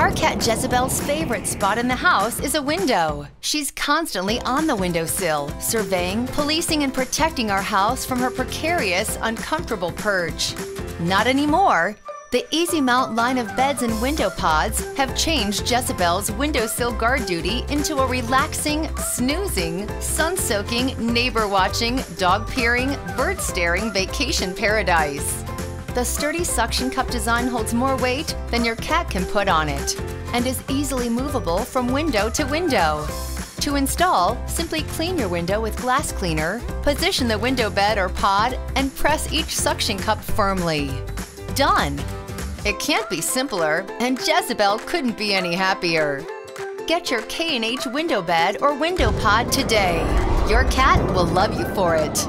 Our cat Jezebel's favorite spot in the house is a window. She's constantly on the windowsill, surveying, policing, and protecting our house from her precarious, uncomfortable perch. Not anymore. The EZ Mount line of beds and window pods have changed Jezebel's windowsill guard duty into a relaxing, snoozing, sun soaking, neighbor watching, dog peering, bird staring vacation paradise. The sturdy suction cup design holds more weight than your cat can put on it and is easily movable from window to window. To install, simply clean your window with glass cleaner, position the window bed or pod, and press each suction cup firmly. Done! It can't be simpler, and Jezebel couldn't be any happier. Get your K&H window bed or window pod today. Your cat will love you for it.